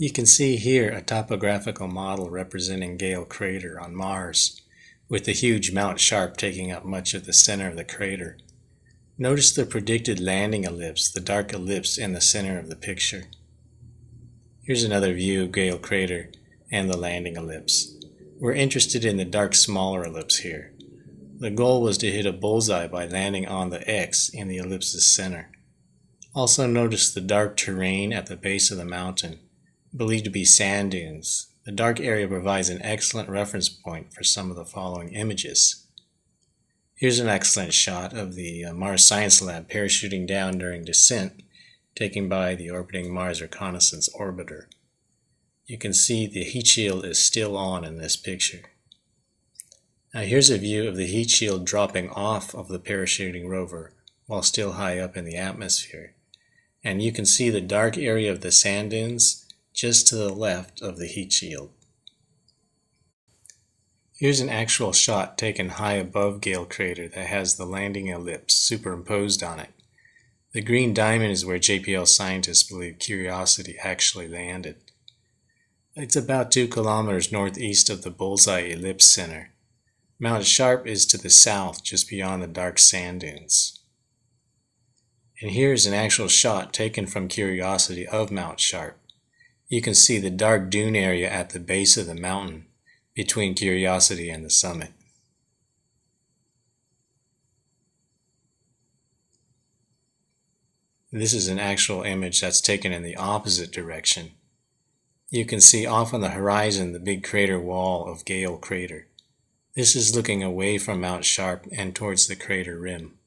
You can see here a topographical model representing Gale Crater on Mars, with the huge Mount Sharp taking up much of the center of the crater. Notice the predicted landing ellipse, the dark ellipse in the center of the picture. Here's another view of Gale Crater and the landing ellipse. We're interested in the dark smaller ellipse here. The goal was to hit a bullseye by landing on the X in the ellipse's center. Also notice the dark terrain at the base of the mountain believed to be sand dunes. The dark area provides an excellent reference point for some of the following images. Here's an excellent shot of the uh, Mars Science Lab parachuting down during descent, taken by the orbiting Mars Reconnaissance Orbiter. You can see the heat shield is still on in this picture. Now here's a view of the heat shield dropping off of the parachuting rover while still high up in the atmosphere. And you can see the dark area of the sand dunes just to the left of the heat shield. Here's an actual shot taken high above Gale Crater that has the landing ellipse superimposed on it. The green diamond is where JPL scientists believe Curiosity actually landed. It's about two kilometers northeast of the Bullseye Ellipse Center. Mount Sharp is to the south, just beyond the dark sand dunes. And here's an actual shot taken from Curiosity of Mount Sharp. You can see the dark dune area at the base of the mountain between Curiosity and the summit. This is an actual image that's taken in the opposite direction. You can see off on the horizon the big crater wall of Gale Crater. This is looking away from Mount Sharp and towards the crater rim.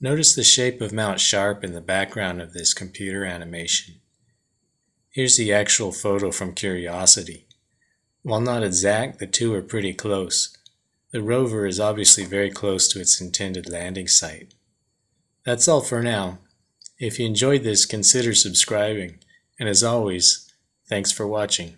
Notice the shape of Mount Sharp in the background of this computer animation. Here's the actual photo from Curiosity. While not exact, the two are pretty close. The rover is obviously very close to its intended landing site. That's all for now. If you enjoyed this, consider subscribing. And as always, thanks for watching.